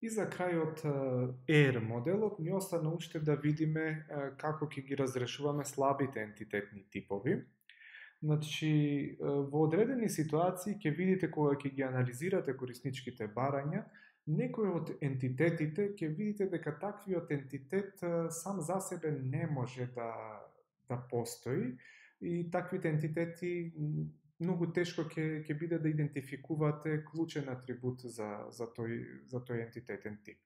И за крајот R ER моделот ни остана уште да видиме како ќе ги разрешуваме слабите ентитетни типови. Значи, во одредени ситуации ќе видите кога ќе ги анализирате корисничките барања, некој од ентитетите ќе видите дека таквиот ентитет сам за себе не може да да постои и таквите ентитети многу тешко ќе ќе биде да идентификувате клучен атрибут за за тој за тој ентитетен тип.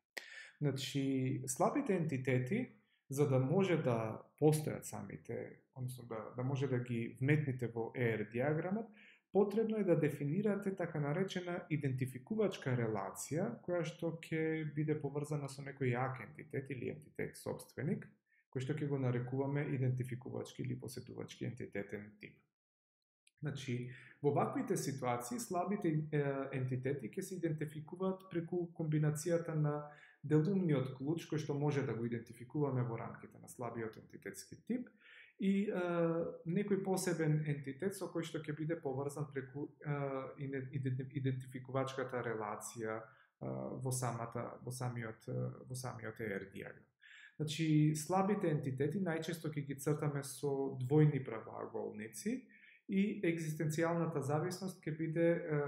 Значи, слабите ентитети за да може да постојат самите, односно да, да може да ги вметните во ER диаграмот, потребно е да дефинирате така наречена идентификувачка релација, која што ќе биде поврзана со некој јак ентитет или ентитет собственик, кој што ќе го нарекуваме идентификувачки или поседувачки ентитетен тип. Значи, во ваквите ситуации слабите ентитети ќе се идентификуваат преку комбинацијата на делумниот клуч кој што може да го идентификуваме во рамките на слабиот ентитетски тип и е, некој посебен ентитет со кој што ќе биде поврзан преку е, идентификувачката релација е, во самата во самиот во самиот ER диаграм. Значи слабите ентитети најчесто ќе ги цртаме со двојни правоаголници и екзистенцијалната зависност ќе биде е,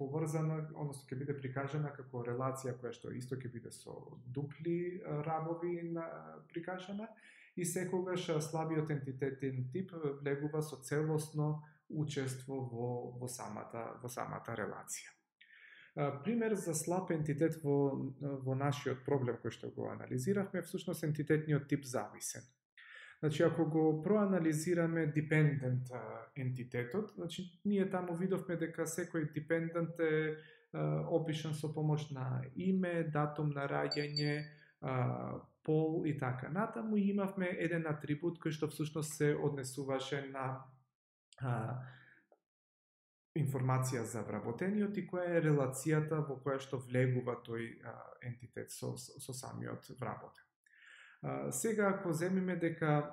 поврзана, односно ќе биде прикажана како релација која што исто ќе биде со дупли рабови на прикажана и секогаш слабиот ентитетен тип влегува со целосно учество во во самата во самата релација. Пример за слаб ентитет во во нашиот проблем кој што го анализиравме всушност ентитетниот тип зависен. Значи, ако го проанализираме dependent ентитетот, значи, ние таму видовме дека секој dependent е опишан со помош на име, датум на раѓање, пол и така натаму и имавме еден атрибут кој што всушност се однесуваше на а, информација за вработениот и која е релацијата во која што влегува тој а, ентитет со, со самиот вработен. Сега, ако земиме дека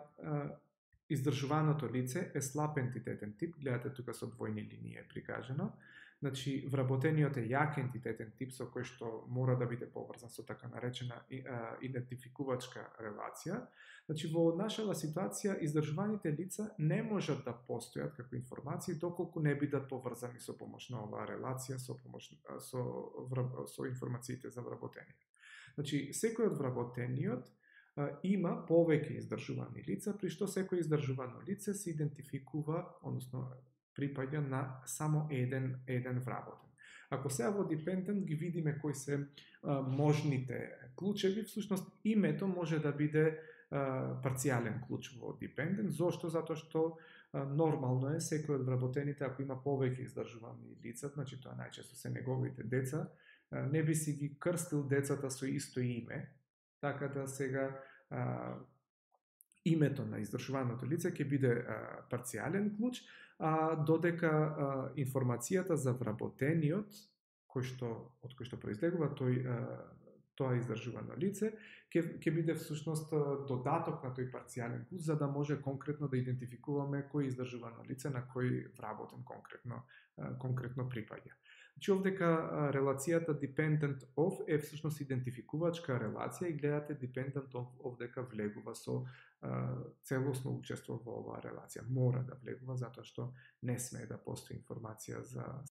издржуваното лице е слаб ентитетен тип, гледате тука со двојни линии е прикажено, значи вработениот е јак ентитетен тип со кој што мора да биде поврзан со така наречена идентификувачка релација. Значи во нашава ситуација издржуваните лица не можат да постојат како информации доколку не бидат поврзани со помош на оваа релација со помош со со информациите за вработениот. Значи секој од вработениот има повеќе издржувани лица, при што секој издржувано лице се идентификува, односно припаѓа на само еден еден вработен. Ако сега во dependent ги видиме кои се а, можните клучеви, всушност името може да биде а, парцијален клуч во dependent. Зошто? Затоа што а, нормално е секој од вработените ако има повеќе издржувани лица, значи тоа најчесто се неговите деца, не би си ги крстил децата со исто име, така да сега а, името на издржуваното лице ќе биде а, парцијален клуч, а додека а, информацијата за вработениот кој што од кој што произлегува тој а, тоа издржувано лице ќе ќе биде всушност додаток на тој парцијален клуч за да може конкретно да идентификуваме кој издржувано лице на кој вработен конкретно конкретно припаѓа. Значи овдека релацијата dependent of е всушност идентификувачка релација и гледате dependent of овдека влегува со целосно учество во оваа релација. Мора да влегува затоа што не смее да постои информација за